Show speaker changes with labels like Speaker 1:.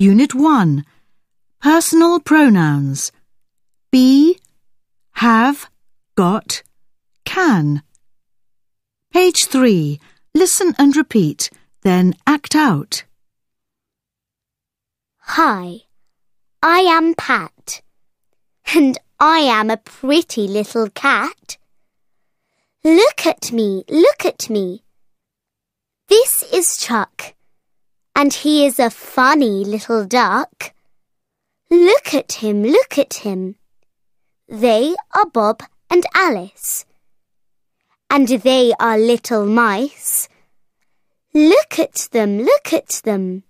Speaker 1: Unit 1. Personal pronouns. Be, have, got, can. Page 3. Listen and repeat, then act out.
Speaker 2: Hi, I am Pat, and I am a pretty little cat. Look at me, look at me. This is Chuck, and he is a funny little duck. Look at him, look at him. They are Bob and Alice. And they are little mice. Look at them, look at them.